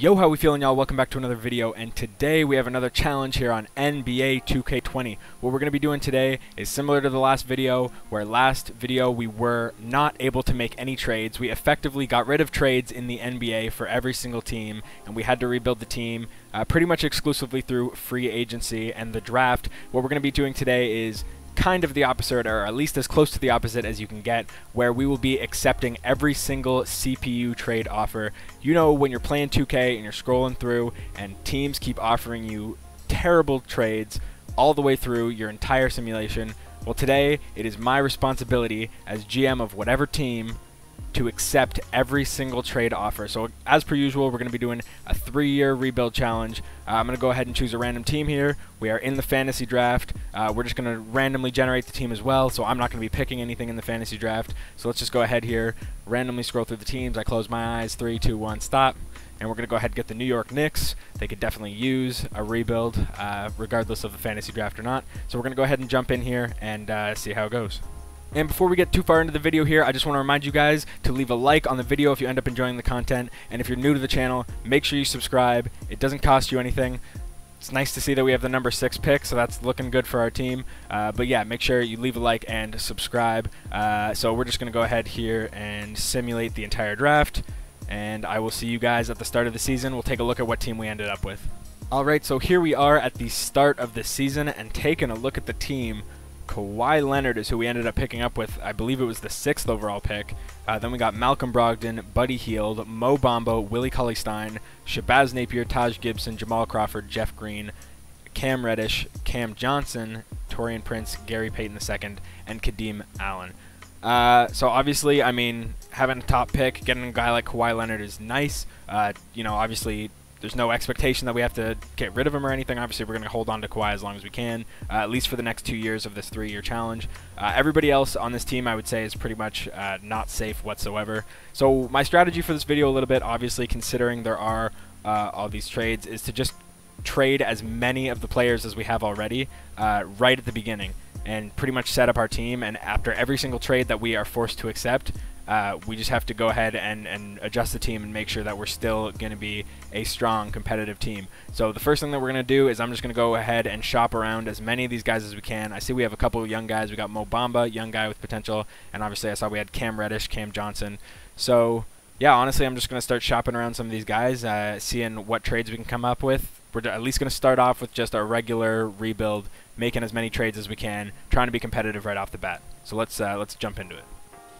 Yo, how we feeling, y'all? Welcome back to another video, and today we have another challenge here on NBA 2K20. What we're going to be doing today is similar to the last video, where last video we were not able to make any trades. We effectively got rid of trades in the NBA for every single team, and we had to rebuild the team uh, pretty much exclusively through free agency and the draft. What we're going to be doing today is kind of the opposite, or at least as close to the opposite as you can get, where we will be accepting every single CPU trade offer. You know, when you're playing 2K and you're scrolling through, and teams keep offering you terrible trades all the way through your entire simulation. Well, today it is my responsibility as GM of whatever team to accept every single trade offer. So as per usual, we're going to be doing a three-year rebuild challenge. Uh, I'm going to go ahead and choose a random team here. We are in the fantasy draft. Uh, we're just going to randomly generate the team as well, so I'm not going to be picking anything in the fantasy draft. So let's just go ahead here, randomly scroll through the teams. I close my eyes, three, two, one, stop. And we're going to go ahead and get the New York Knicks. They could definitely use a rebuild, uh, regardless of the fantasy draft or not. So we're going to go ahead and jump in here and uh, see how it goes. And before we get too far into the video here, I just want to remind you guys to leave a like on the video if you end up enjoying the content. And if you're new to the channel, make sure you subscribe. It doesn't cost you anything. It's nice to see that we have the number six pick, so that's looking good for our team. Uh, but yeah, make sure you leave a like and subscribe. Uh, so we're just going to go ahead here and simulate the entire draft. And I will see you guys at the start of the season. We'll take a look at what team we ended up with. Alright, so here we are at the start of the season and taking a look at the team Kawhi Leonard is who we ended up picking up with. I believe it was the sixth overall pick. Uh, then we got Malcolm Brogdon, Buddy Hield, Mo Bamba, Willie Cauley Stein, Shabazz Napier, Taj Gibson, Jamal Crawford, Jeff Green, Cam Reddish, Cam Johnson, Taurean Prince, Gary Payton II, and Kadeem Allen. Uh, so obviously, I mean, having a top pick, getting a guy like Kawhi Leonard is nice. Uh, you know, obviously there's no expectation that we have to get rid of him or anything. Obviously, we're going to hold on to Kawhi as long as we can, uh, at least for the next two years of this three-year challenge. Uh, everybody else on this team, I would say, is pretty much uh, not safe whatsoever. So my strategy for this video a little bit, obviously, considering there are uh, all these trades, is to just trade as many of the players as we have already uh, right at the beginning and pretty much set up our team. And after every single trade that we are forced to accept, uh, we just have to go ahead and, and adjust the team and make sure that we're still going to be a strong competitive team. So the first thing that we're going to do is I'm just going to go ahead and shop around as many of these guys as we can. I see we have a couple of young guys. We got Mo Bamba, young guy with potential, and obviously I saw we had Cam Reddish, Cam Johnson. So yeah, honestly, I'm just going to start shopping around some of these guys, uh, seeing what trades we can come up with. We're at least going to start off with just our regular rebuild, making as many trades as we can, trying to be competitive right off the bat. So let's uh, let's jump into it.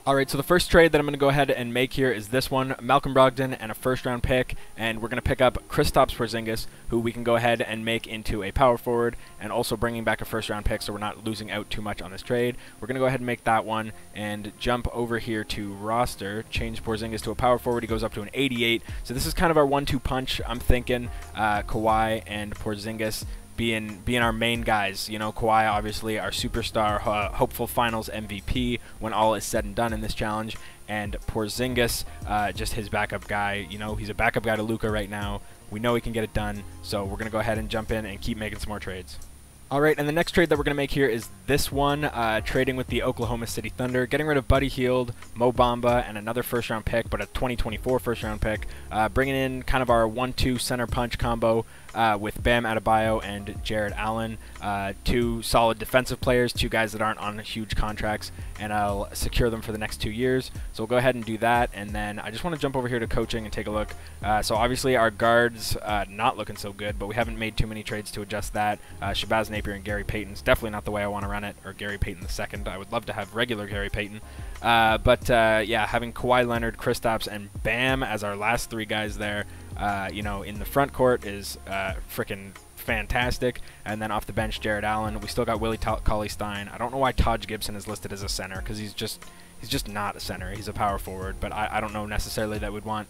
Alright, so the first trade that I'm going to go ahead and make here is this one, Malcolm Brogdon and a first round pick, and we're going to pick up Kristaps Porzingis, who we can go ahead and make into a power forward, and also bringing back a first round pick so we're not losing out too much on this trade. We're going to go ahead and make that one, and jump over here to roster, change Porzingis to a power forward, he goes up to an 88, so this is kind of our one-two punch, I'm thinking, uh, Kawhi and Porzingis being being our main guys. You know, Kawhi obviously our superstar, uh, hopeful Finals MVP when all is said and done in this challenge, and Porzingis, uh, just his backup guy. You know, he's a backup guy to Luka right now. We know he can get it done, so we're gonna go ahead and jump in and keep making some more trades. All right, and the next trade that we're going to make here is this one, uh, trading with the Oklahoma City Thunder, getting rid of Buddy Hield, Mo Bamba, and another first-round pick, but a 2024 first-round pick, uh, bringing in kind of our 1-2 center punch combo uh, with Bam Adebayo and Jarrett Allen, uh, two solid defensive players, two guys that aren't on huge contracts, and I'll secure them for the next two years. So we'll go ahead and do that, and then I just want to jump over here to coaching and take a look. Uh, so obviously our guards uh, not looking so good, but we haven't made too many trades to adjust that. Shabazz Napier and Gary Payton's definitely not the way I want to run it, or Gary Payton the second. I would love to have regular Gary Payton. Uh, but uh, yeah, having Kawhi Leonard, Kristaps, and Bam as our last three guys there, uh, you know, in the front court is uh, freaking fantastic. And then off the bench, Jarrett Allen. We still got Willie Cauley Stein. I don't know why Taj Gibson is listed as a center because he's just he's just not a center. He's a power forward. But I, I don't know necessarily that we'd want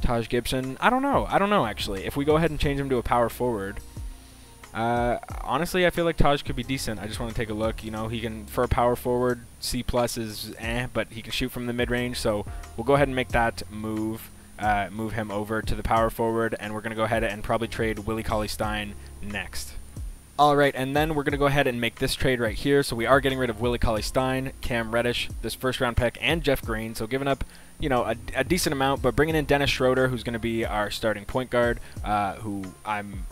Taj Gibson. I don't know. I don't know actually. If we go ahead and change him to a power forward. Uh, honestly, I feel like Taj could be decent. I just want to take a look. You know, he can for a power forward, C plus is eh, but he can shoot from the mid range. So we'll go ahead and make that move. Uh, move him over to the power forward, and we're going to go ahead and probably trade Willie Cauley Stein next. Alright, and then we're going to go ahead and make this trade right here. So we are getting rid of Willie Cauley Stein, Cam Reddish, this first round pick, and Jeff Green. So giving up you know, a, a, decent amount, but bringing in Dennis Schroeder, who's going to be our starting point guard, uh, who I'm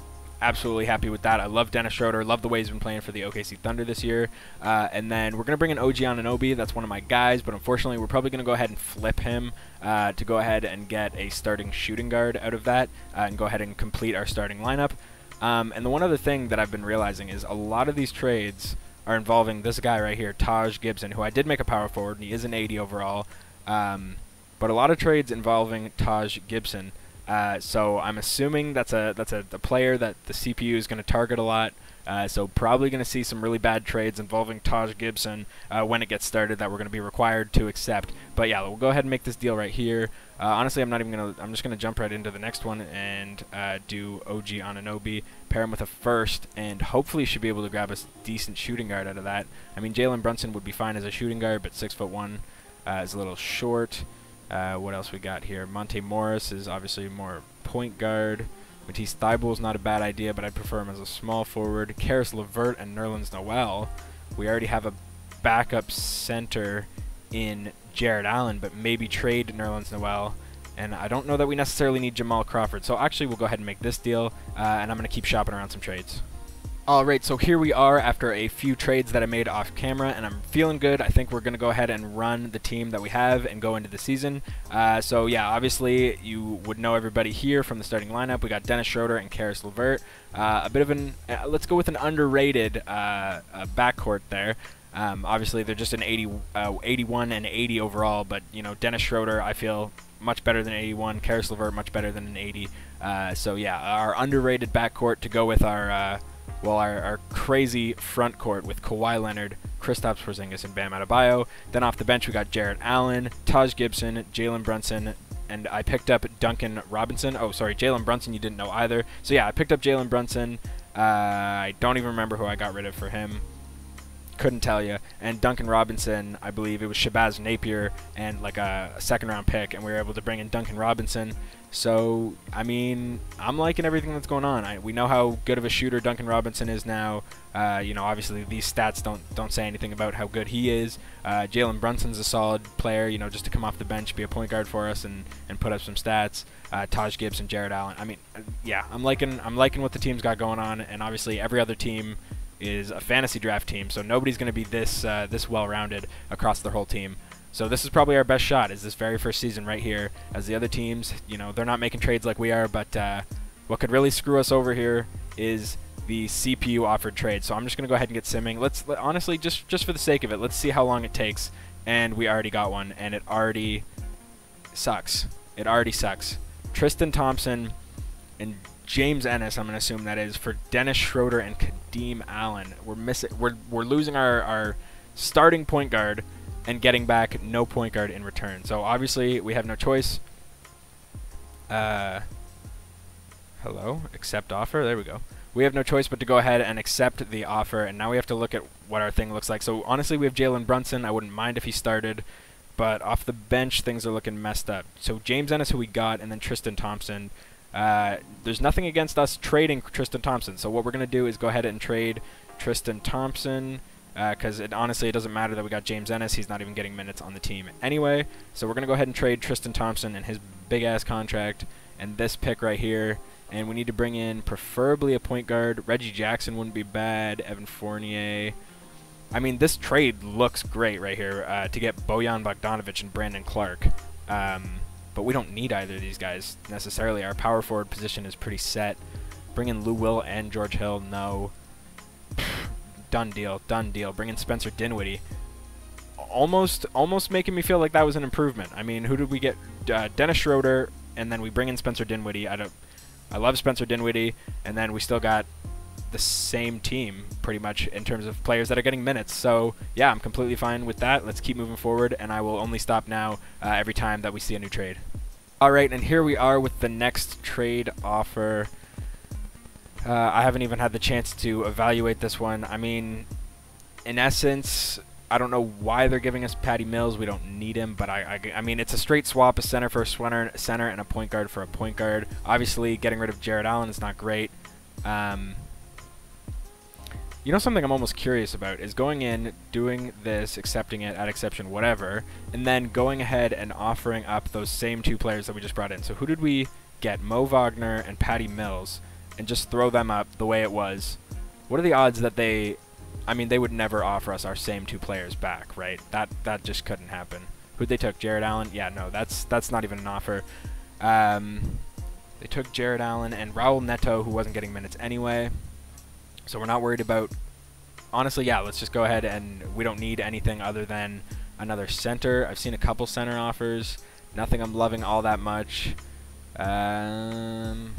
absolutely happy with that. I love Dennis Schroeder. Love the way he's been playing for the OKC Thunder this year. Uh, and then we're going to bring in OG Anunoby. That's one of my guys, but unfortunately, we're probably going to go ahead and flip him uh, to go ahead and get a starting shooting guard out of that uh, and go ahead and complete our starting lineup. Um, and the one other thing that I've been realizing is a lot of these trades are involving this guy right here, Taj Gibson, who I did make a power forward, and he is an 80 overall. Um, but a lot of trades involving Taj Gibson. Uh, so I'm assuming that's a that's a, a player that the CPU is going to target a lot. Uh, so probably going to see some really bad trades involving Taj Gibson uh, when it gets started that we're going to be required to accept. But yeah, we'll go ahead and make this deal right here. Uh, honestly, I'm not even going to. I'm just going to jump right into the next one and uh, do OG Anunoby, pair him with a first, and hopefully should be able to grab a decent shooting guard out of that. I mean, Jalen Brunson would be fine as a shooting guard, but six foot one uh, is a little short. Uh, what else we got here? Monte Morris is obviously more point guard. Matisse Thybulle is not a bad idea, but I'd prefer him as a small forward. Caris LeVert and Nerlens Noel. We already have a backup center in Jarrett Allen, but maybe trade Nerlens Noel. And I don't know that we necessarily need Jamal Crawford. So actually, we'll go ahead and make this deal, uh, and I'm going to keep shopping around some trades. Alright, so here we are after a few trades that I made off camera, and I'm feeling good. I think we're going to go ahead and run the team that we have and go into the season. Uh, so yeah, obviously you would know everybody here from the starting lineup. We got Dennis Schroeder and Caris LeVert. Uh, a bit of an, uh, let's go with an underrated uh, backcourt there. Um, obviously they're just an 80, uh, 81 and 80 overall, but you know Dennis Schroeder I feel much better than 81. Caris LeVert much better than an 80. Uh, so yeah, our underrated backcourt to go with our well, our, our crazy front court with Kawhi Leonard, Kristaps Porzingis, and Bam Adebayo. Then off the bench, we got Jarrett Allen, Taj Gibson, Jalen Brunson, and I picked up Duncan Robinson. Oh, sorry, Jalen Brunson, you didn't know either. So yeah, I picked up Jalen Brunson. Uh, I don't even remember who I got rid of for him. Couldn't tell you. And Duncan Robinson, I believe it was Shabazz Napier and like a, a second round pick, and we were able to bring in Duncan Robinson. So, I mean, I'm liking everything that's going on. I, we know how good of a shooter Duncan Robinson is now. Uh, you know, obviously these stats don't don't say anything about how good he is. Uh, Jalen Brunson's a solid player. You know, just to come off the bench, be a point guard for us, and, and put up some stats. Uh, Taj Gibson, Jarrett Allen. I mean, uh, yeah, I'm liking I'm liking what the team's got going on, and obviously every other team is a fantasy draft team, so nobody's going to be this uh, this well-rounded across their whole team. So this is probably our best shot, is this very first season right here. As the other teams, you know, they're not making trades like we are, but uh, what could really screw us over here is the CPU offered trade. So I'm just going to go ahead and get simming. Let's let, honestly, just just for the sake of it, let's see how long it takes. And we already got one, and it already sucks. It already sucks. Tristan Thompson and James Ennis, I'm going to assume that is, for Dennis Schroeder and Kadeem Allen. We're missing. We're we're losing our our starting point guard and getting back no point guard in return. So obviously we have no choice. Uh, hello, accept offer. There we go. We have no choice but to go ahead and accept the offer, and now we have to look at what our thing looks like. So honestly, we have Jalen Brunson. I wouldn't mind if he started, but off the bench, things are looking messed up. So James Ennis, who we got, and then Tristan Thompson. Uh, there's nothing against us trading Tristan Thompson. So what we're going to do is go ahead and trade Tristan Thompson because uh, it honestly it doesn't matter that we got James Ennis. He's not even getting minutes on the team anyway. So we're gonna go ahead and trade Tristan Thompson and his big ass contract and this pick right here. And we need to bring in preferably a point guard. Reggie Jackson wouldn't be bad. Evan Fournier. I mean, this trade looks great right here uh, to get Bojan Bogdanovic and Brandon Clarke. Um, but we don't need either of these guys necessarily. Our power forward position is pretty set. Bring in Lou Will and George Hill, no. Done deal. Done deal. Bringing Spencer Dinwiddie. Almost, almost making me feel like that was an improvement. I mean, who did we get? Uh, Dennis Schroeder, and then we bring in Spencer Dinwiddie. I don't. I love Spencer Dinwiddie, and then we still got the same team pretty much in terms of players that are getting minutes. So yeah, I'm completely fine with that. Let's keep moving forward, and I will only stop now uh, every time that we see a new trade. All right, and here we are with the next trade offer. Uh, I haven't even had the chance to evaluate this one. I mean, in essence, I don't know why they're giving us Patty Mills. We don't need him, but I, I, I mean, it's a straight swap: a center for a center, center, and a point guard for a point guard. Obviously, getting rid of Jarrett Allen is not great. Um, You know something I'm almost curious about is going in, doing this, accepting it at exception, whatever, and then going ahead and offering up those same two players that we just brought in. So who did we get? Mo Wagner and Patty Mills, and just throw them up the way it was. What are the odds that they? I mean, they would never offer us our same two players back, right? That that just couldn't happen. Who they took? Jarrett Allen? Yeah, no, that's that's not even an offer. Um, they took Jarrett Allen and Raul Neto, who wasn't getting minutes anyway. So we're not worried about. Honestly, yeah, let's just go ahead and we don't need anything other than another center. I've seen a couple center offers. Nothing I'm loving all that much. Um,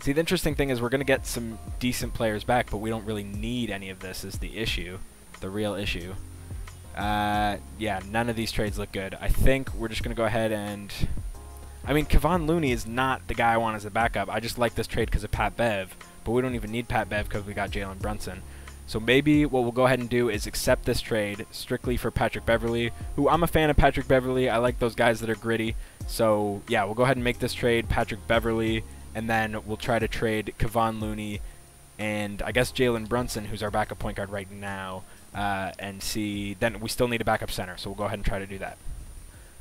see, the interesting thing is we're going to get some decent players back, but we don't really need any of this is the issue, the real issue. Uh, yeah, none of these trades look good. I think we're just going to go ahead and... I mean, Kevon Looney is not the guy I want as a backup. I just like this trade because of Pat Bev but we don't even need Pat Bev because we got Jalen Brunson. So maybe what we'll go ahead and do is accept this trade strictly for Patrick Beverley, who I'm a fan of Patrick Beverley. I like those guys that are gritty. So yeah, we'll go ahead and make this trade, Patrick Beverley, and then we'll try to trade Kevon Looney and I guess Jalen Brunson, who's our backup point guard right now, uh, and see. Then we still need a backup center, so we'll go ahead and try to do that.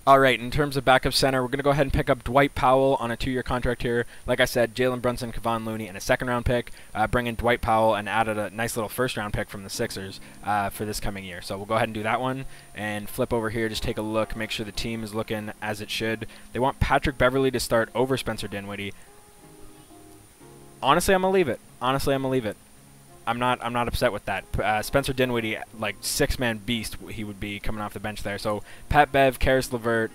All right, in terms of backup center, we're going to go ahead and pick up Dwight Powell on a two-year contract here. Like I said, Jalen Brunson, Kevon Looney, and a second-round pick. Uh, bring in Dwight Powell and added a nice little first-round pick from the Sixers uh, for this coming year. So we'll go ahead and do that one and flip over here. Just take a look, make sure the team is looking as it should. They want Patrick Beverley to start over Spencer Dinwiddie. Honestly, I'm gonna leave it. Honestly, I'm gonna leave it. I'm not I'm not upset with that. Uh, Spencer Dinwiddie, like six man beast, he would be coming off the bench there. So Pat Bev, Caris LeVert.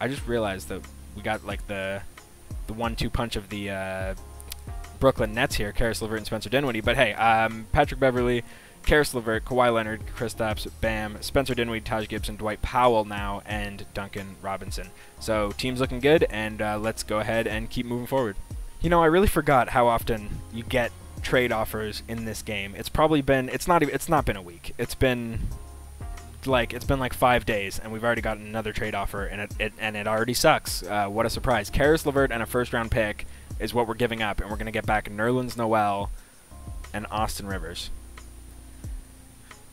I just realized that we got like the the one-two punch of the uh, Brooklyn Nets here, Caris LeVert and Spencer Dinwiddie. But hey, um, Patrick Beverley, Caris LeVert, Kawhi Leonard, Kristaps, Bam, Spencer Dinwiddie, Taj Gibson, Dwight Powell now, and Duncan Robinson. So team's looking good, and uh, let's go ahead and keep moving forward. You know, I really forgot how often you get trade offers in this game. It's probably been it's not even it's not been a week. It's been like it's been like five days, and we've already got another trade offer, and it, it and it already sucks. Uh, what a surprise! Caris LeVert and a first round pick is what we're giving up, and we're gonna get back Nerlens Noel and Austin Rivers.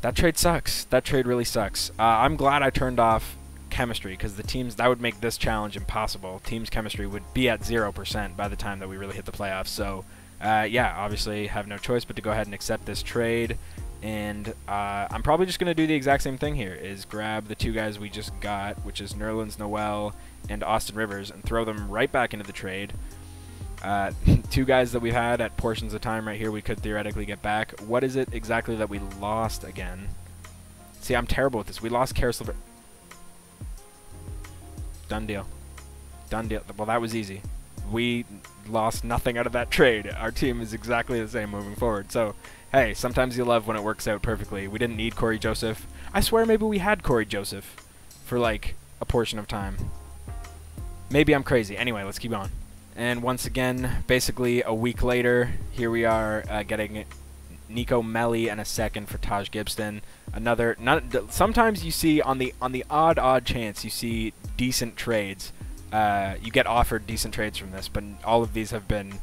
That trade sucks. That trade really sucks. Uh, I'm glad I turned off chemistry because the teams that would make this challenge impossible. Teams chemistry would be at zero percent by the time that we really hit the playoffs. So uh, yeah, obviously have no choice but to go ahead and accept this trade. And uh, I'm probably just going to do the exact same thing here, is grab the two guys we just got, which is Nerlens Noel and Austin Rivers, and throw them right back into the trade. Uh, two guys that we've had at portions of time right here we could theoretically get back. What is it exactly that we lost again? See, I'm terrible with this. We lost Caris LeVert. Done deal. Done deal. Well, that was easy we lost nothing out of that trade. Our team is exactly the same moving forward. So, hey, sometimes you love when it works out perfectly. We didn't need Cory Joseph. I swear maybe we had Cory Joseph for like a portion of time. Maybe I'm crazy. Anyway, let's keep on. And once again, basically a week later, here we are uh, getting Nico Melli and a second for Taj Gibson. Another. Not. Sometimes you see on the on the odd odd chance you see decent trades uh, you get offered decent trades from this, but all of these have been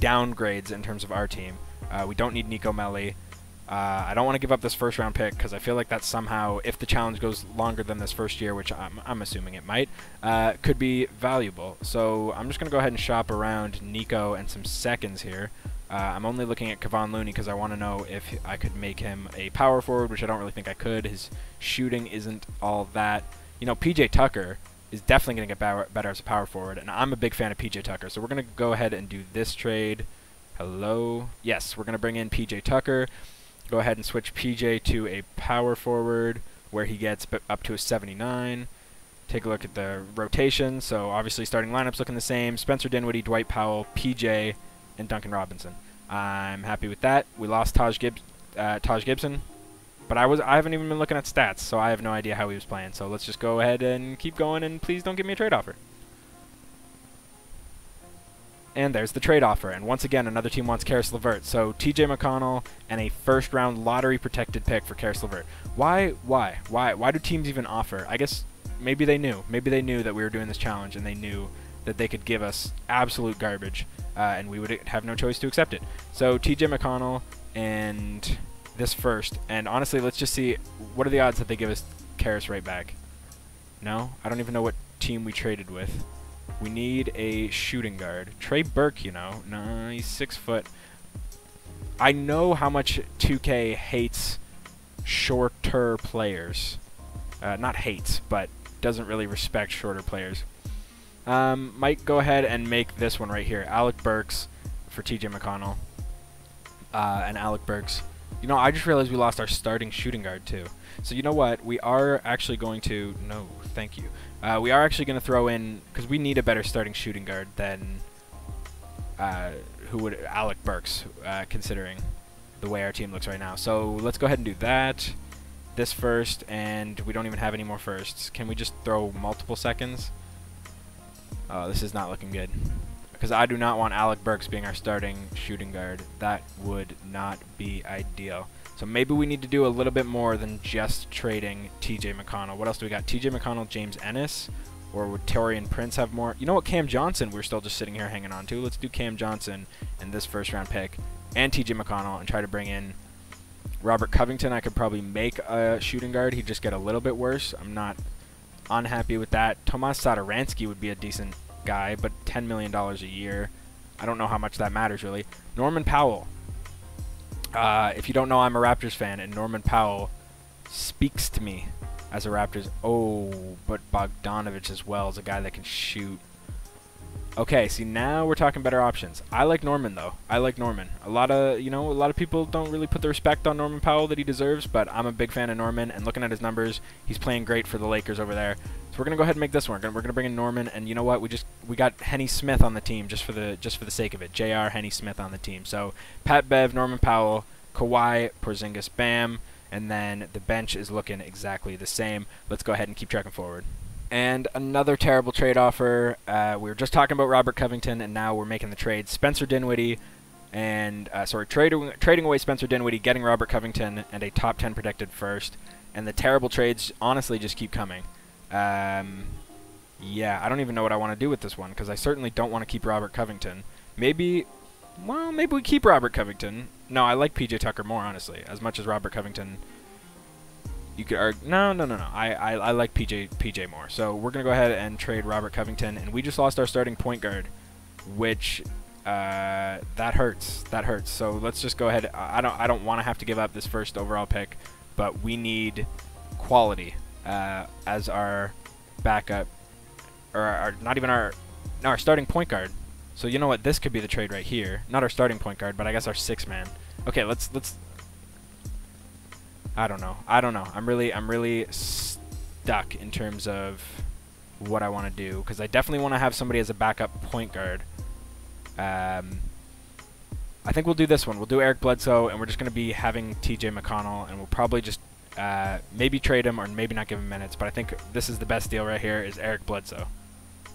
downgrades in terms of our team. Uh, we don't need Nico Melli. Uh, I don't want to give up this first round pick because I feel like that somehow, if the challenge goes longer than this first year, which I'm, I'm assuming it might, uh, could be valuable. So I'm just going to go ahead and shop around Nico and some seconds here. Uh, I'm only looking at Kevon Looney because I want to know if I could make him a power forward, which I don't really think I could. His shooting isn't all that. You know, PJ Tucker is definitely going to get better as a power forward, and I'm a big fan of PJ Tucker. So we're going to go ahead and do this trade. Hello? Yes, we're going to bring in PJ Tucker. Go ahead and switch PJ to a power forward where he gets up to a 79. Take a look at the rotation. So obviously starting lineups looking the same. Spencer Dinwiddie, Dwight Powell, PJ, and Duncan Robinson. I'm happy with that. We lost Taj, Gibbs, uh, Taj Gibson. But I was I haven't even been looking at stats, so I have no idea how he was playing. So let's just go ahead and keep going, and please don't give me a trade offer. And there's the trade offer. And once again, another team wants Caris LeVert. So TJ McConnell and a first round lottery protected pick for Caris LeVert. Why? Why? Why? Why do teams even offer? I guess maybe they knew. Maybe they knew that we were doing this challenge and they knew that they could give us absolute garbage uh, and we would have no choice to accept it. So TJ McConnell and this first. And honestly, let's just see what are the odds that they give us Caris right back. No, I don't even know what team we traded with. We need a shooting guard. Trey Burke, you know. No, he's six foot. I know how much 2K hates shorter players. Uh, not hates, but doesn't really respect shorter players. Um, might go ahead and make this one right here. Alec Burks for TJ McConnell. Uh, and Alec Burks. You know, I just realized we lost our starting shooting guard too. So you know what? We are actually going to... No, thank you. Uh, we are actually going to throw in... Because we need a better starting shooting guard than... Uh, who would... Alec Burks, uh, considering the way our team looks right now. So let's go ahead and do that. This first, and we don't even have any more firsts. Can we just throw multiple seconds? Oh, this is not looking good. Because I do not want Alec Burks being our starting shooting guard. That would not be ideal. So maybe we need to do a little bit more than just trading TJ McConnell. What else do we got? TJ McConnell, James Ennis? Or would Taurean Prince have more? You know what? Cam Johnson, we're still just sitting here hanging on to. Let's do Cam Johnson in this first round pick and TJ McConnell and try to bring in Robert Covington. I could probably make a shooting guard. He'd just get a little bit worse. I'm not unhappy with that. Tomas Satoransky would be a decent guy, but $10 million a year. I don't know how much that matters, really. Norman Powell. Uh, if you don't know, I'm a Raptors fan, and Norman Powell speaks to me as a Raptors. Oh, but Bogdanovich as well is a guy that can shoot. Okay, see now we're talking better options. I like Norman though. I like Norman. A lot of you know a lot of people don't really put the respect on Norman Powell that he deserves, but I'm a big fan of Norman. And looking at his numbers, he's playing great for the Lakers over there. So we're gonna go ahead and make this one. We're gonna, we're gonna bring in Norman, and you know what? We just we got Henny Smith on the team just for the just for the sake of it. Jr. Henny Smith on the team. So Pat Bev, Norman Powell, Kawhi, Porzingis, Bam, and then the bench is looking exactly the same. Let's go ahead and keep tracking forward. And another terrible trade offer. Uh, we were just talking about Robert Covington, and now we're making the trade. Spencer Dinwiddie, and uh, sorry, trading trading away Spencer Dinwiddie, getting Robert Covington, and a top 10 protected first. And the terrible trades honestly just keep coming. Um, yeah, I don't even know what I want to do with this one because I certainly don't want to keep Robert Covington. Maybe, well, maybe we keep Robert Covington. No, I like PJ Tucker more honestly, as much as Robert Covington you could argue, no, no, no, no. I, I, I like PJ PJ more. So we're gonna go ahead and trade Robert Covington, and we just lost our starting point guard, which uh, that hurts. That hurts. So let's just go ahead. I don't I don't want to have to give up this first overall pick, but we need quality uh, as our backup, or our, not even our no, our starting point guard. So you know what? This could be the trade right here. Not our starting point guard, but I guess our six man. Okay, let's let's I don't know. I don't know. I'm really I'm really stuck in terms of what I want to do because I definitely want to have somebody as a backup point guard. Um, I think we'll do this one. We'll do Eric Bledsoe, and we're just going to be having T.J. McConnell, and we'll probably just uh, maybe trade him or maybe not give him minutes. But I think this is the best deal right here is Eric Bledsoe.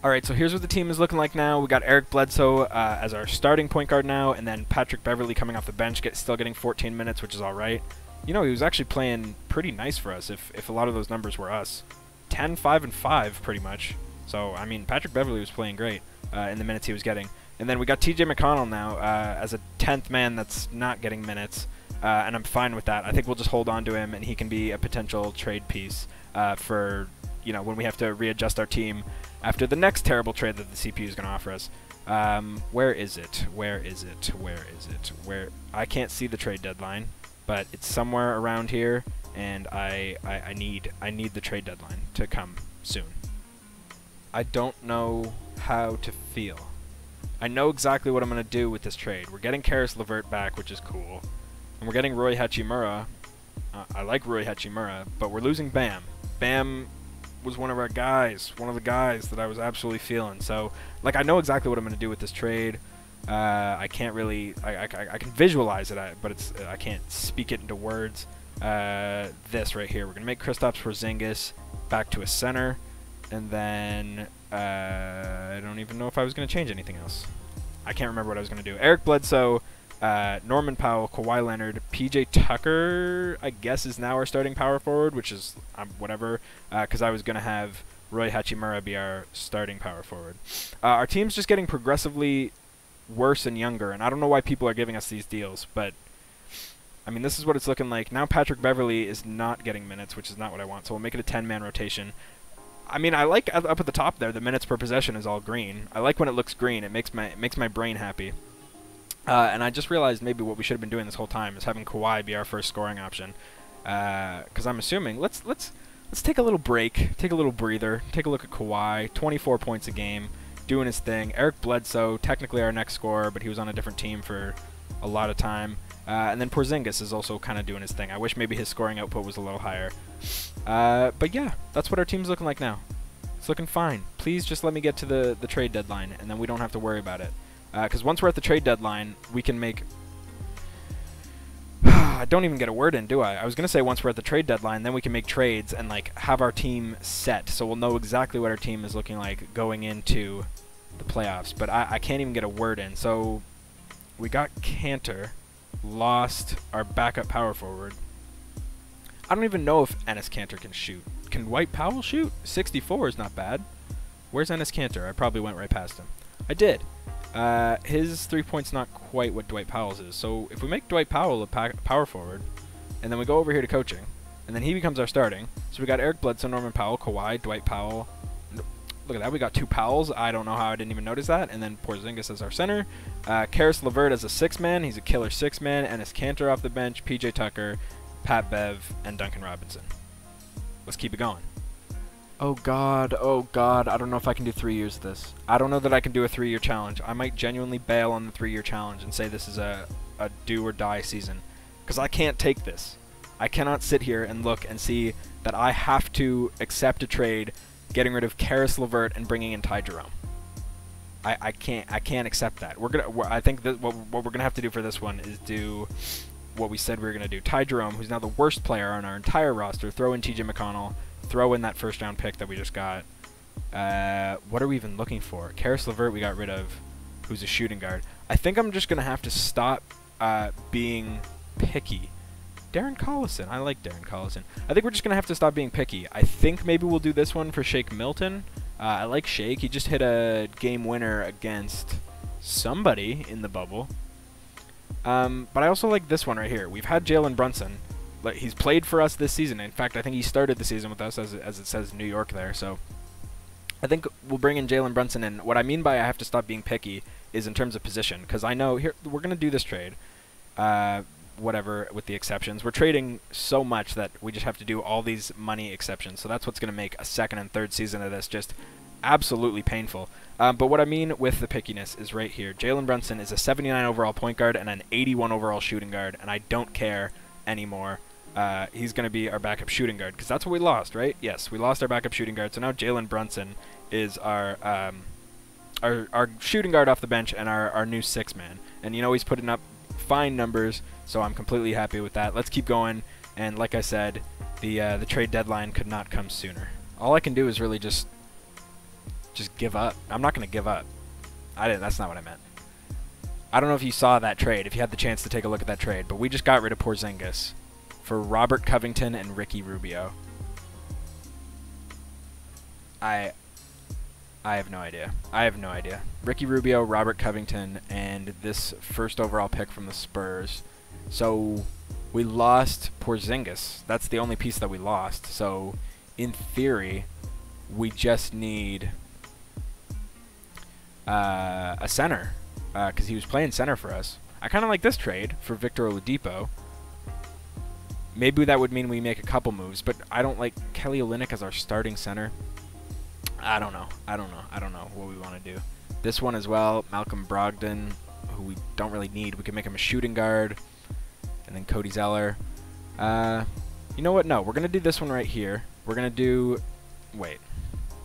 All right, so here's what the team is looking like now. We got Eric Bledsoe uh, as our starting point guard now, and then Patrick Beverley coming off the bench, get, still getting 14 minutes, which is all right you know, he was actually playing pretty nice for us if, if a lot of those numbers were us. 10, 5, and 5, pretty much. So, I mean, Patrick Beverley was playing great uh, in the minutes he was getting. And then we got TJ McConnell now uh, as a 10th man that's not getting minutes. Uh, and I'm fine with that. I think we'll just hold on to him, and he can be a potential trade piece uh, for, you know, when we have to readjust our team after the next terrible trade that the CPU is going to offer us. Um, where is it? Where is it? Where is it? Where I can't see the trade deadline but it's somewhere around here, and I, I, I need I need the trade deadline to come soon. I don't know how to feel. I know exactly what I'm going to do with this trade. We're getting Caris LeVert back, which is cool. And we're getting Rui Hachimura. Uh, I like Rui Hachimura, but we're losing Bam. Bam was one of our guys, one of the guys that I was absolutely feeling. So, like, I know exactly what I'm going to do with this trade. Uh, I can't really, I, I, I, can visualize it, but it's I can't speak it into words. Uh, this right here, we're gonna make Kristaps Porzingis back to a center, and then uh, I don't even know if I was gonna change anything else. I can't remember what I was gonna do. Eric Bledsoe, uh, Norman Powell, Kawhi Leonard, PJ Tucker, I guess is now our starting power forward, which is um, whatever, because uh, I was gonna have Rui Hachimura be our starting power forward. Uh, our team's just getting progressively worse and younger, and I don't know why people are giving us these deals, but I mean, this is what it's looking like. Now Patrick Beverley is not getting minutes, which is not what I want, so we'll make it a 10-man rotation. I mean, I like up at the top there, the minutes per possession is all green. I like when it looks green. It makes my it makes my brain happy. Uh, and I just realized maybe what we should have been doing this whole time is having Kawhi be our first scoring option. Because uh, I'm assuming let's let's let's take a little break, take a little breather, take a look at Kawhi. 24 points a game, doing his thing. Eric Bledsoe, technically our next scorer, but he was on a different team for a lot of time. Uh, and then Porzingis is also kind of doing his thing. I wish maybe his scoring output was a little higher. Uh, but yeah, that's what our team's looking like now. It's looking fine. Please just let me get to the, the trade deadline, and then we don't have to worry about it. Because uh, once we're at the trade deadline, we can make... I don't even get a word in, do I? I was going to say once we're at the trade deadline, then we can make trades and like have our team set, so we'll know exactly what our team is looking like going into the playoffs. But I, I can't even get a word in. So we got Kanter, lost our backup power forward. I don't even know if Enes Kanter can shoot. Can Dwight Powell shoot? 64 is not bad. Where's Enes Kanter? I probably went right past him. I did. Uh, his three points not quite what Dwight Powell's is. So if we make Dwight Powell a power forward, and then we go over here to coaching, and then he becomes our starting. So we got Eric Bledsoe, Norman Powell, Kawhi, Dwight Powell. Look at that, we got two Powells. I don't know how I didn't even notice that. And then Porzingis as our center. Uh, Caris LeVert as a six-man. He's a killer six-man. Enes Kanter off the bench. PJ Tucker, Pat Bev, and Duncan Robinson. Let's keep it going. Oh god, oh god, I don't know if I can do three years of this. I don't know that I can do a three-year challenge. I might genuinely bail on the three-year challenge and say this is a, a do or die season. Because I can't take this. I cannot sit here and look and see that I have to accept a trade getting rid of Caris LeVert and bringing in Ty Jerome. I, I can't I can't accept that. We're gonna I think that what, what we're gonna have to do for this one is do what we said we were gonna do. Ty Jerome, who's now the worst player on our entire roster, throw in T.J. McConnell, throw in that first round pick that we just got. Uh, what are we even looking for? Caris LeVert we got rid of, who's a shooting guard. I think I'm just gonna have to stop uh, being picky. Darren Collison. I like Darren Collison. I think we're just gonna have to stop being picky. I think maybe we'll do this one for Shake Milton. Uh, I like Shake. He just hit a game winner against somebody in the bubble. Um, but I also like this one right here. We've had Jalen Brunson. He's played for us this season. In fact, I think he started the season with us, as, as it says New York there. So I think we'll bring in Jalen Brunson. And what I mean by I have to stop being picky is in terms of position, because I know here we're going to do this trade. Uh, whatever with the exceptions. We're trading so much that we just have to do all these money exceptions. So that's what's going to make a second and third season of this just absolutely painful. Um, but what I mean with the pickiness is right here. Jalen Brunson is a 79 overall point guard and an 81 overall shooting guard, and I don't care anymore uh, he's going to be our backup shooting guard because that's what we lost, right? Yes, we lost our backup shooting guard. So now Jalen Brunson is our um, our our shooting guard off the bench and our our new six man. And you know he's putting up fine numbers, so I'm completely happy with that. Let's keep going. And like I said, the uh, the trade deadline could not come sooner. All I can do is really just just give up. I'm not going to give up. I didn't. That's not what I meant. I don't know if you saw that trade, if you had the chance to take a look at that trade, but we just got rid of Porzingis for Robert Covington and Ricky Rubio. I I have no idea. I have no idea. Ricky Rubio, Robert Covington, and this first overall pick from the Spurs. So we lost Porzingis. That's the only piece that we lost. So in theory, we just need uh, a center because uh, he was playing center for us. I kind of like this trade for Victor Oladipo. Maybe that would mean we make a couple moves, but I don't like Kelly Olynyk as our starting center. I don't know. I don't know. I don't know what we want to do. This one as well, Malcolm Brogdon, who we don't really need. We can make him a shooting guard. And then Cody Zeller. Uh, you know what? No, we're going to do this one right here. We're going to do... Wait.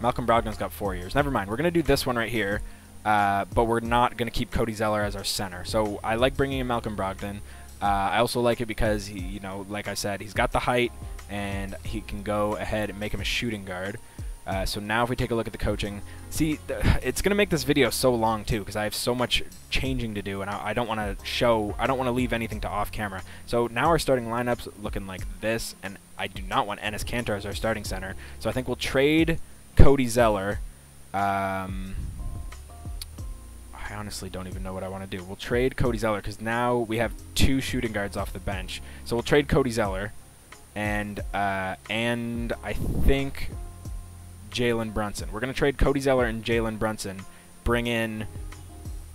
Malcolm Brogdon's got four years. Never mind. We're going to do this one right here. Uh, but we're not going to keep Cody Zeller as our center. So I like bringing in Malcolm Brogdon. Uh, I also like it because he, you know, like I said, he's got the height and he can go ahead and make him a shooting guard. Uh, so now if we take a look at the coaching, see, it's going to make this video so long too because I have so much changing to do and I, I don't want to show, I don't want to leave anything to off camera. So now our starting lineup's looking like this and I do not want Enes Kanter as our starting center. So I think we'll trade Cody Zeller. Um, honestly don't even know what I want to do. We'll trade Cody Zeller because now we have two shooting guards off the bench. So we'll trade Cody Zeller, and uh, and I think Jalen Brunson. We're gonna trade Cody Zeller and Jalen Brunson, bring in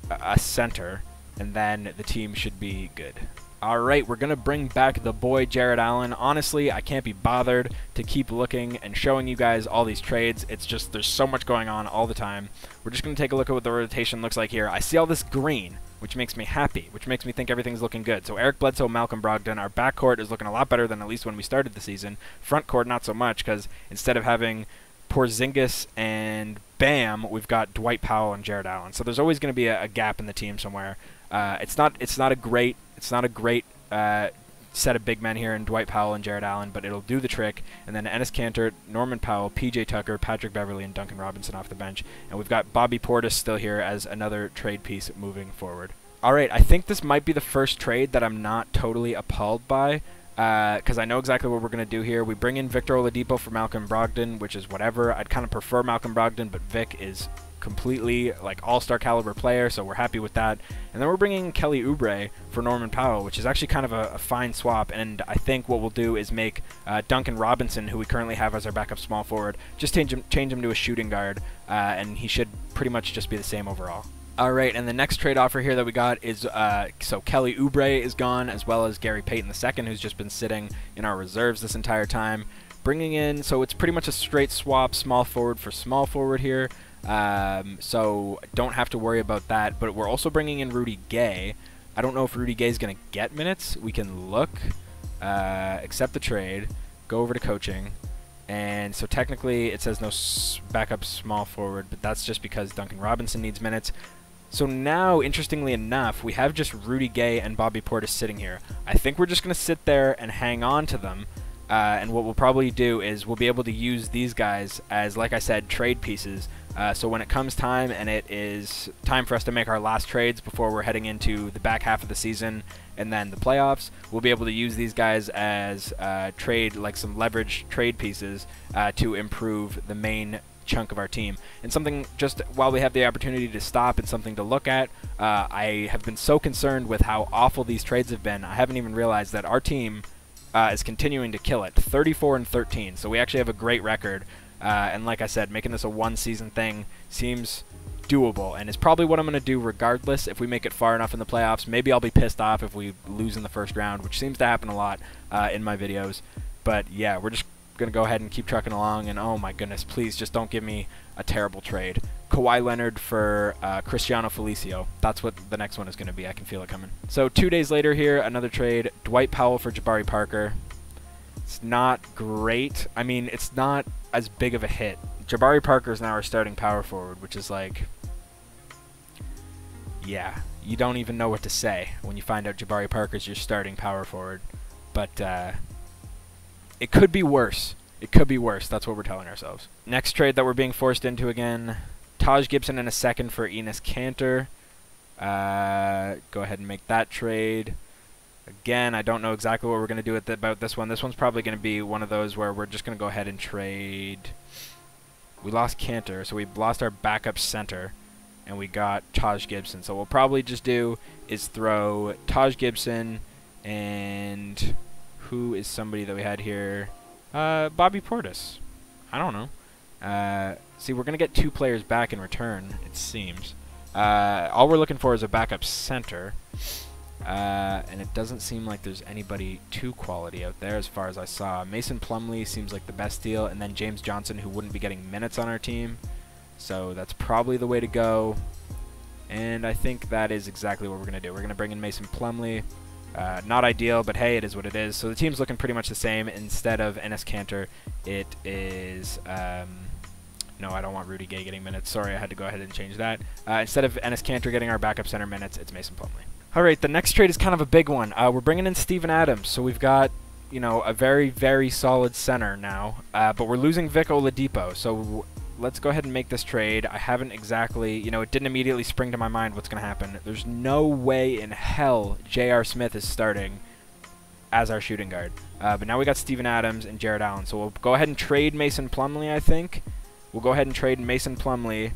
a, a center, and then the team should be good. All right, we're going to bring back the boy Jarrett Allen. Honestly, I can't be bothered to keep looking and showing you guys all these trades. It's just there's so much going on all the time. We're just going to take a look at what the rotation looks like here. I see all this green, which makes me happy, which makes me think everything's looking good. So Eric Bledsoe, Malcolm Brogdon, our backcourt is looking a lot better than at least when we started the season. Front court, not so much, because instead of having Porzingis and Bam, we've got Dwight Powell and Jarrett Allen. So there's always going to be a, a, gap in the team somewhere. Uh, it's not it's not a great it's not a great uh, set of big men here in Dwight Powell and Jarrett Allen, but it'll do the trick. And then Enes Kanter, Norman Powell, PJ Tucker, Patrick Beverley, and Duncan Robinson off the bench. And we've got Bobby Portis still here as another trade piece moving forward. All right, I think this might be the first trade that I'm not totally appalled by because uh, I know exactly what we're going to do here. We bring in Victor Oladipo for Malcolm Brogdon, which is whatever. I'd kind of prefer Malcolm Brogdon, but Vic is completely like all-star caliber player, so we're happy with that. And then we're bringing Kelly Oubre for Norman Powell, which is actually kind of a, a fine swap. And I think what we'll do is make uh, Duncan Robinson, who we currently have as our backup small forward, just change him, change him to a shooting guard, uh, and he should pretty much just be the same overall. All right, and the next trade offer here that we got is uh, so Kelly Oubre is gone, as well as Gary Payton II, who's just been sitting in our reserves this entire time. Bringing in, so it's pretty much a straight swap, small forward for small forward here. Um, so don't have to worry about that. But we're also bringing in Rudy Gay. I don't know if Rudy Gay is going to get minutes. We can look, uh, accept the trade, go over to coaching. And so technically it says no backup small forward, but that's just because Duncan Robinson needs minutes. So now, interestingly enough, we have just Rudy Gay and Bobby Portis sitting here. I think we're just going to sit there and hang on to them. Uh, and what we'll probably do is we'll be able to use these guys as, like I said, trade pieces uh, so when it comes time and it is time for us to make our last trades before we're heading into the back half of the season and then the playoffs, we'll be able to use these guys as uh, trade, like some leverage trade pieces uh, to improve the main chunk of our team. And something just while we have the opportunity to stop and something to look at, uh, I have been so concerned with how awful these trades have been. I haven't even realized that our team uh, is continuing to kill it, 34 and 13. So we actually have a great record. Uh, and like I said, making this a one season thing seems doable and it's probably what I'm going to do regardless if we make it far enough in the playoffs. Maybe I'll be pissed off if we lose in the first round, which seems to happen a lot uh, in my videos. But yeah, we're just going to go ahead and keep trucking along. And oh my goodness, please just don't give me a terrible trade. Kawhi Leonard for uh, Cristiano Felicio. That's what the next one is going to be. I can feel it coming. So two days later here, another trade. Dwight Powell for Jabari Parker. It's not great. I mean, it's not as big of a hit. Jabari Parker is now our starting power forward, which is like, yeah, you don't even know what to say when you find out Jabari Parker's your starting power forward. But uh, it could be worse. It could be worse. That's what we're telling ourselves. Next trade that we're being forced into again. Taj Gibson in a second for Enes Kanter. Uh, go ahead and make that trade. Again, I don't know exactly what we're going to do th about this one. This one's probably going to be one of those where we're just going to go ahead and trade. We lost Kanter, so we lost our backup center, and we got Taj Gibson. So we'll probably just do is throw Taj Gibson and who is somebody that we had here? Uh, Bobby Portis. I don't know. Uh, see, we're going to get two players back in return, it seems. Uh, all we're looking for is a backup center. Uh, and it doesn't seem like there's anybody too quality out there as far as I saw. Mason Plumlee seems like the best deal, and then James Johnson, who wouldn't be getting minutes on our team. So that's probably the way to go. And I think that is exactly what we're going to do. We're going to bring in Mason Plumlee. Uh, not ideal, but hey, it is what it is. So the team's looking pretty much the same. Instead of Enes Kanter, it is... Um, no, I don't want Rudy Gay getting minutes. Sorry, I had to go ahead and change that. Uh, instead of Enes Kanter getting our backup center minutes, it's Mason Plumlee. All right, the next trade is kind of a big one. Uh, we're bringing in Steven Adams, so we've got you know a very very solid center now, uh, but we're losing Vic Oladipo. So let's go ahead and make this trade. I haven't exactly, you know, it didn't immediately spring to my mind what's going to happen. There's no way in hell J.R. Smith is starting as our shooting guard. Uh, but now we got Steven Adams and Jarrett Allen. So we'll go ahead and trade Mason Plumlee, I think. We'll go ahead and trade Mason Plumlee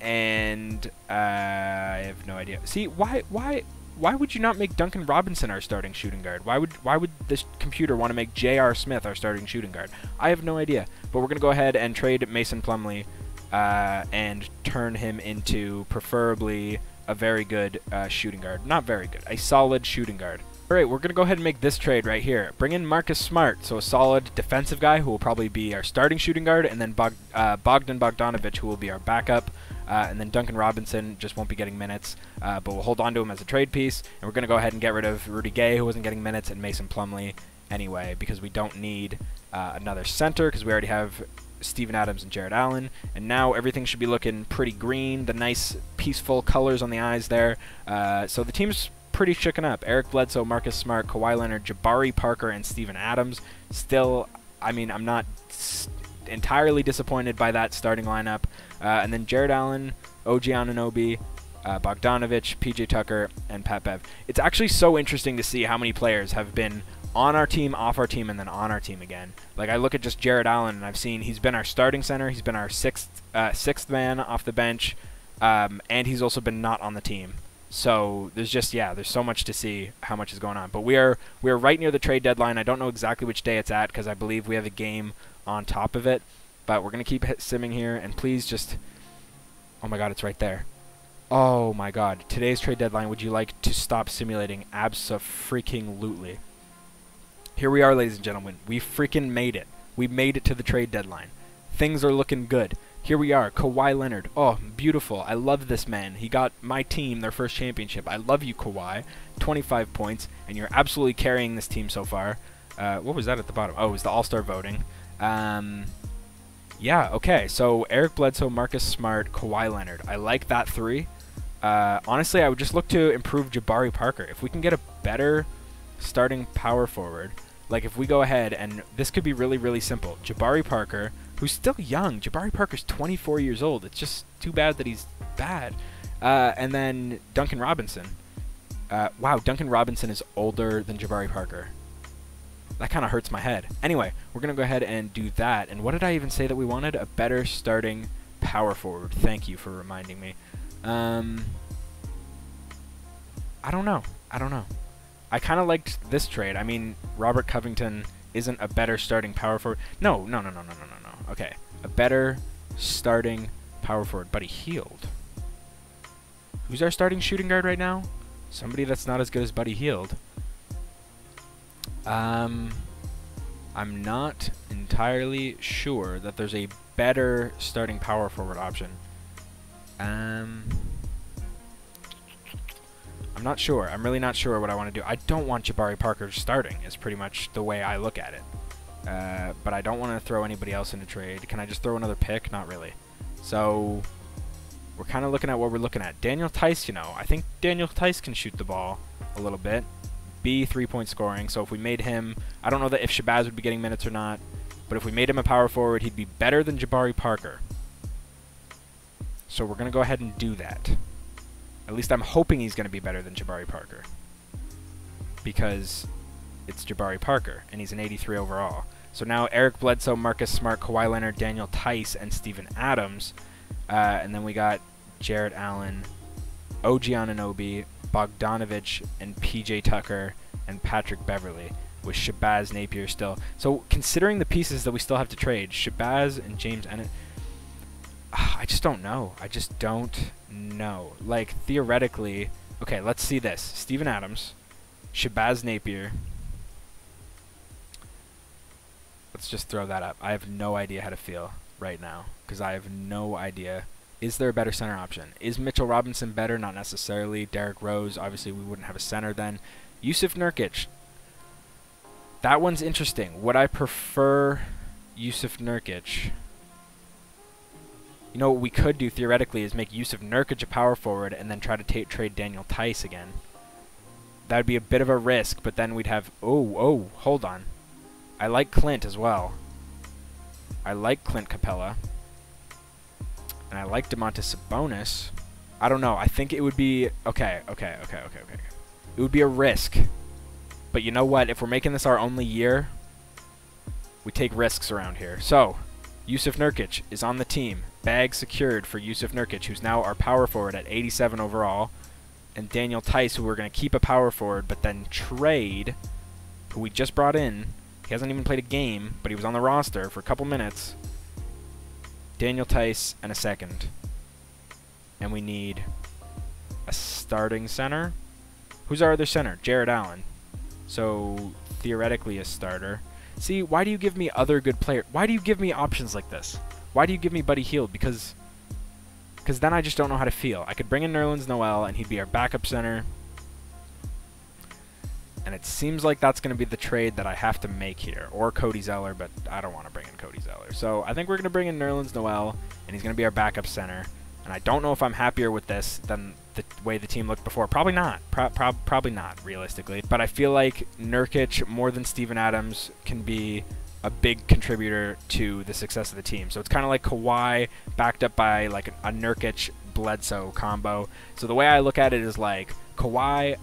and uh, I have no idea. See, why, why, why would you not make Duncan Robinson our starting shooting guard? Why would, why would this computer want to make J.R. Smith our starting shooting guard? I have no idea. But we're gonna go ahead and trade Mason Plumlee, uh, and turn him into preferably a very good uh, shooting guard. Not very good, a solid shooting guard. All right, we're going to go ahead and make this trade right here. Bring in Marcus Smart, so a solid defensive guy who will probably be our starting shooting guard, and then Bog uh, Bogdan Bogdanovic, who will be our backup. Uh, and then Duncan Robinson just won't be getting minutes, uh, but we'll hold on to him as a trade piece. And we're going to go ahead and get rid of Rudy Gay, who wasn't getting minutes, and Mason Plumlee anyway, because we don't need uh, another center, because we already have Steven Adams and Jarrett Allen. And now everything should be looking pretty green, the nice, peaceful colors on the eyes there. Uh, so the team's pretty shooken up. Eric Bledsoe, Marcus Smart, Kawhi Leonard, Jabari Parker, and Steven Adams. Still, I mean, I'm not entirely disappointed by that starting lineup. Uh, and then Jarrett Allen, OG Anunoby, uh, Bogdanovic, PJ Tucker, and Pat Bev. It's actually so interesting to see how many players have been on our team, off our team, and then on our team again. Like I look at just Jarrett Allen, and I've seen he's been our starting center, he's been our sixth uh, sixth man off the bench, um, and he's also been not on the team. So there's just yeah, there's so much to see how much is going on. But we are we are right near the trade deadline. I don't know exactly which day it's at because I believe we have a game on top of it. But we're gonna keep simming here, and please just oh my god, it's right there. Oh my god, today's trade deadline. Would you like to stop simulating abso freaking lootly? Here we are, ladies and gentlemen. We freaking made it. We made it to the trade deadline. Things are looking good. Here we are, Kawhi Leonard. Oh, beautiful. I love this man. He got my team their first championship. I love you, Kawhi. 25 points, and you're absolutely carrying this team so far. Uh, what was that at the bottom? Oh, it was the All-Star voting. Um, yeah, okay. So Eric Bledsoe, Marcus Smart, Kawhi Leonard. I like that three. Uh, honestly, I would just look to improve Jabari Parker. If we can get a better starting power forward, like if we go ahead and this could be really, really simple. Jabari Parker, who's still young. Jabari Parker's 24 years old. It's just too bad that he's bad. Uh, and then Duncan Robinson. Uh, wow, Duncan Robinson is older than Jabari Parker. That kind of hurts my head. Anyway, we're going to go ahead and do that. And what did I even say that we wanted? A better starting power forward. Thank you for reminding me. Um, I don't know. I don't know. I kind of liked this trade. I mean, Robert Covington isn't a better starting power forward. No, no, no, no, no, no, no, no. Okay, a better starting power forward, but he Hield. Who's our starting shooting guard right now? Somebody that's not as good as Buddy Hield. Um, I'm not entirely sure that there's a better starting power forward option. Um, I'm not sure. I'm really not sure what I want to do. I don't want Jabari Parker starting, is pretty much the way I look at it. Uh, but I don't want to throw anybody else into trade. Can I just throw another pick? Not really. So we're kind of looking at what we're looking at. Daniel Theis, you know, I think Daniel Theis can shoot the ball a little bit. B, three-point scoring. So if we made him, I don't know that if Shabazz would be getting minutes or not, but if we made him a power forward, he'd be better than Jabari Parker. So we're going to go ahead and do that. At least I'm hoping he's going to be better than Jabari Parker. Because it's Jabari Parker, and he's an 83 overall. So now Eric Bledsoe, Marcus Smart, Kawhi Leonard, Daniel Theis, and Steven Adams. Uh, and then we got Jarrett Allen, OG Anunoby, Bogdanovic, and PJ Tucker, and Patrick Beverley, with Shabazz Napier still. So considering the pieces that we still have to trade, Shabazz and James Ennis, ah, I just don't know. I just don't know. Like, theoretically, okay, let's see this. Steven Adams, Shabazz Napier. Let's just throw that up. I have no idea how to feel right now because I have no idea. Is there a better center option? Is Mitchell Robinson better? Not necessarily. Derrick Rose, obviously we wouldn't have a center then. Jusuf Nurkic. That one's interesting. Would I prefer Jusuf Nurkic? You know what we could do theoretically is make Jusuf Nurkic a power forward and then try to trade Daniel Theis again. That would be a bit of a risk, but then we'd have... Oh, oh, hold on. I like Clint as well. I like Clint Capela. And I like Domantas Sabonis. I don't know. I think it would be... Okay, okay, okay, okay, okay. It would be a risk. But you know what? If we're making this our only year, we take risks around here. So, Jusuf Nurkic is on the team. Bag secured for Jusuf Nurkic, who's now our power forward at 87 overall. And Daniel Theis, who we're going to keep a power forward, but then trade, who we just brought in. He hasn't even played a game, but he was on the roster for a couple minutes. Daniel Theis and a second. And we need a starting center. Who's our other center? Jarrett Allen. So theoretically a starter. See, why do you give me other good players? Why do you give me options like this? Why do you give me Buddy Hield? Because because then I just don't know how to feel. I could bring in Nerlens Noel and he'd be our backup center. And it seems like that's going to be the trade that I have to make here. Or Cody Zeller, but I don't want to bring in Cody Zeller. So I think we're going to bring in Nerlens Noel, and he's going to be our backup center. And I don't know if I'm happier with this than the way the team looked before. Probably not. Pro pro probably not, realistically. But I feel like Nurkic, more than Steven Adams, can be a big contributor to the success of the team. So it's kind of like Kawhi backed up by like a Nurkic Bledsoe combo. So the way I look at it is like Kawhi,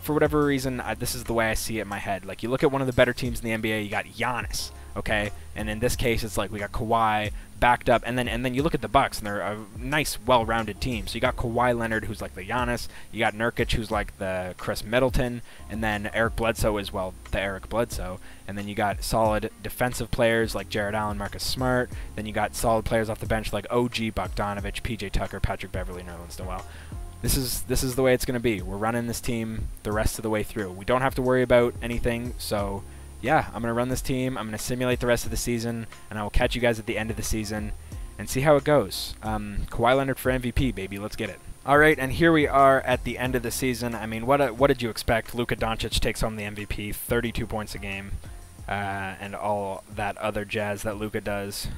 for whatever reason, I, this is the way I see it in my head. Like you look at one of the better teams in the NBA, you got Giannis, okay, and in this case, it's like we got Kawhi backed up, and then and then you look at the Bucks, and they're a nice, well-rounded team. So you got Kawhi Leonard, who's like the Giannis, you got Nurkic, who's like the Khris Middleton, and then Eric Bledsoe is well the Eric Bledsoe, and then you got solid defensive players like Jarrett Allen, Marcus Smart. Then you got solid players off the bench like OG Bogdanovic, PJ Tucker, Patrick Beverley, Nerlens Noel this is this is the way it's going to be. We're running this team the rest of the way through. We don't have to worry about anything. So, yeah, I'm going to run this team. I'm going to simulate the rest of the season, and I will catch you guys at the end of the season and see how it goes. Um, Kawhi Leonard for MVP, baby. Let's get it. All right, and here we are at the end of the season. I mean, what what did you expect? Luka Doncic takes home the MVP, 32 points a game, uh, and all that other jazz that Luka does.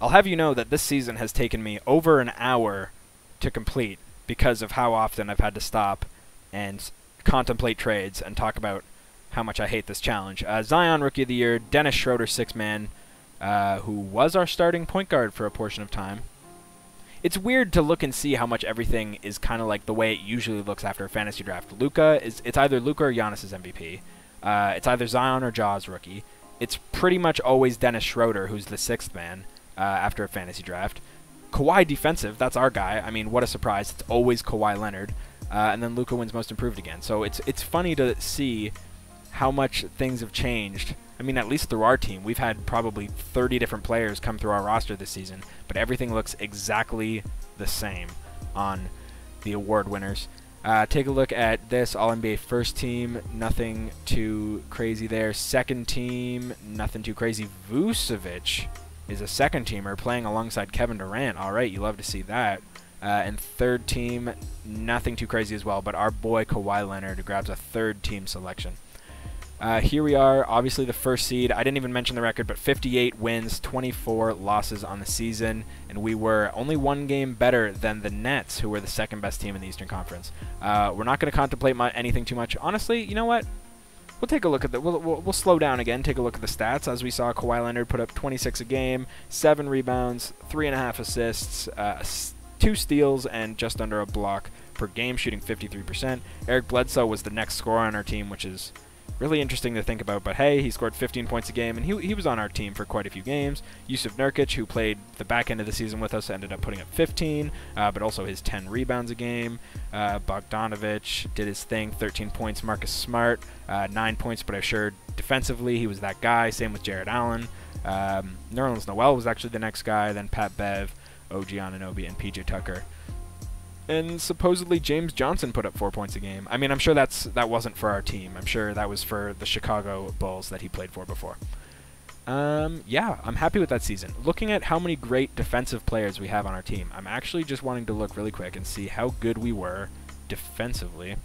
I'll have you know that this season has taken me over an hour to complete because of how often I've had to stop and contemplate trades and talk about how much I hate this challenge. Uh, Zion, Rookie of the Year, Dennis Schroeder, six man, uh, who was our starting point guard for a portion of time. It's weird to look and see how much everything is kind of like the way it usually looks after a fantasy draft. Luka is it's either Luka or Giannis's MVP. Uh, it's either Zion or Jaws rookie. It's pretty much always Dennis Schroeder, who's the sixth man uh, after a fantasy draft. Kawhi defensive, that's our guy. I mean, what a surprise. It's always Kawhi Leonard. Uh, and then Luka wins most improved again. So it's it's funny to see how much things have changed. I mean, at least through our team, we've had probably 30 different players come through our roster this season, but everything looks exactly the same on the award winners. Uh, take a look at this All NBA first team. Nothing too crazy there. Second team, nothing too crazy. Vucevic is a second teamer playing alongside Kevin Durant. All right, you love to see that. Uh, and third team, nothing too crazy as well, but our boy Kawhi Leonard grabs a third team selection. Uh, here we are, obviously the first seed. I didn't even mention the record, but 58 wins, 24 losses on the season, and we were only one game better than the Nets, who were the second best team in the Eastern Conference. Uh, we're not going to contemplate anything too much. Honestly, you know what? We'll take a look at the. We'll, we'll, we'll, slow down again. Take a look at the stats. As we saw, Kawhi Leonard put up 26 a game, seven rebounds, three and a half assists, uh, two steals, and just under a block per game, shooting 53%. Eric Bledsoe was the next scorer on our team, which is really interesting to think about. But hey, he scored 15 points a game, and he, he was on our team for quite a few games. Jusuf Nurkic, who played the back end of the season with us, ended up putting up 15, uh, but also his 10 rebounds a game. Uh, Bogdanovic did his thing, 13 points. Marcus Smart, uh, 9 points, but I assured defensively, he was that guy. Same with Jarrett Allen. Um, Nerlens Noel was actually the next guy, then Pat Bev, OG Anunoby, and PJ Tucker and supposedly James Johnson put up four points a game. I mean, I'm sure that's that wasn't for our team. I'm sure that was for the Chicago Bulls that he played for before. Um, yeah, I'm happy with that season. Looking at how many great defensive players we have on our team, I'm actually just wanting to look really quick and see how good we were defensively.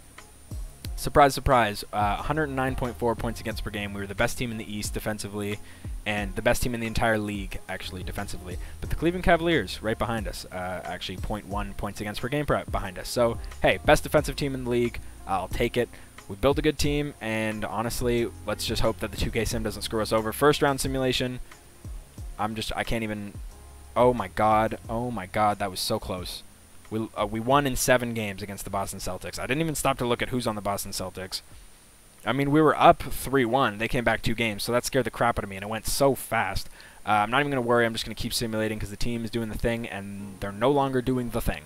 Surprise, surprise, uh, 109.4 points against per game. We were the best team in the East defensively, and the best team in the entire league, actually, defensively. But the Cleveland Cavaliers, right behind us, uh, actually 0.1 points against per game behind us. So, hey, best defensive team in the league. I'll take it. We built a good team, and honestly, let's just hope that the 2K sim doesn't screw us over. First round simulation. I'm just, I can't even. Oh my god. Oh my god, that was so close. We, uh, we won in seven games against the Boston Celtics. I didn't even stop to look at who's on the Boston Celtics. I mean, we were up 3 1. They came back two games, so that scared the crap out of me, and it went so fast. Uh, I'm not even going to worry. I'm just going to keep simulating because the team is doing the thing, and they're no longer doing the thing.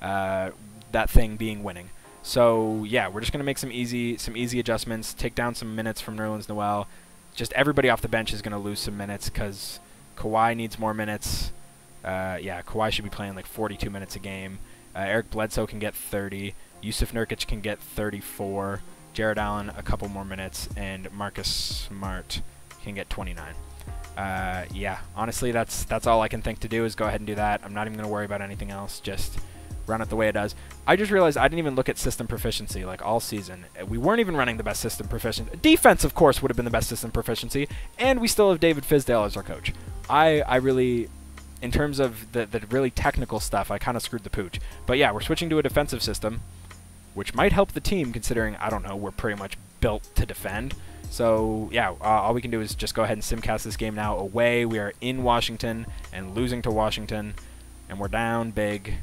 Uh, that thing being winning. So yeah, we're just going to make some easy some easy adjustments. Take down some minutes from Nerlens Noel. Just everybody off the bench is going to lose some minutes because Kawhi needs more minutes. Uh, yeah, Kawhi should be playing like 42 minutes a game. Uh, Eric Bledsoe can get 30. Jusuf Nurkic can get 34. Jarrett Allen a couple more minutes, and Marcus Smart can get 29. Uh, yeah, honestly, that's that's all I can think to do is go ahead and do that. I'm not even going to worry about anything else. Just run it the way it does. I just realized I didn't even look at system proficiency like all season. We weren't even running the best system proficiency. Defense, of course, would have been the best system proficiency, and we still have David Fizdale as our coach. I I really in terms of the, the really technical stuff, I kind of screwed the pooch. But yeah, we're switching to a defensive system, which might help the team considering, I don't know, we're pretty much built to defend. So yeah, uh, all we can do is just go ahead and simcast this game now away. We are in Washington and losing to Washington, and we're down big.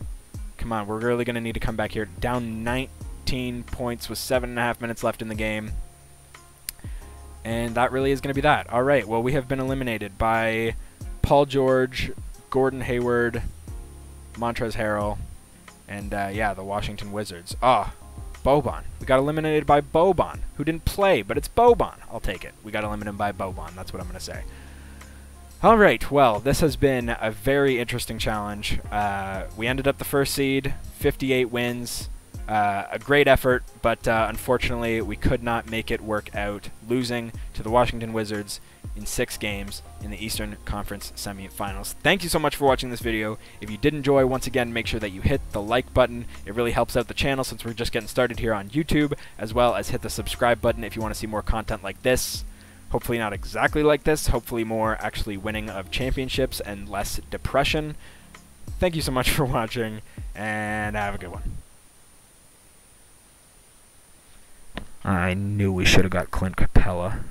Come on, we're really going to need to come back here. Down 19 points with seven and a half minutes left in the game. And that really is going to be that. All right, well, we have been eliminated by Paul George, Gordon Hayward, Montrezl Harrell, and uh, yeah, the Washington Wizards. Ah, oh, Boban. We got eliminated by Boban, who didn't play, but it's Boban. I'll take it. We got eliminated by Boban. That's what I'm going to say. All right, well, this has been a very interesting challenge. Uh, we ended up the first seed, 58 wins. Uh, a great effort, but uh, unfortunately, we could not make it work out, losing to the Washington Wizards in six games in the Eastern Conference semifinals. Thank you so much for watching this video. If you did enjoy, once again, make sure that you hit the like button. It really helps out the channel since we're just getting started here on YouTube, as well as hit the subscribe button if you want to see more content like this. Hopefully not exactly like this, hopefully more actually winning of championships and less depression. Thank you so much for watching, and have a good one. I knew we should have got Clint Capela.